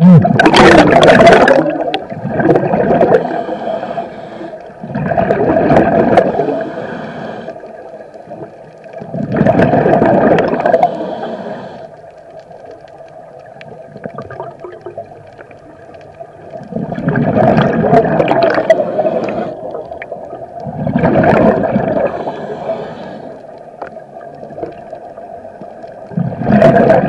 Mm. you.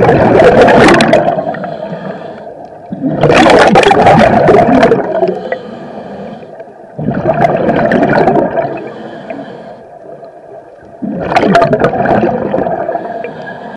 Thank you.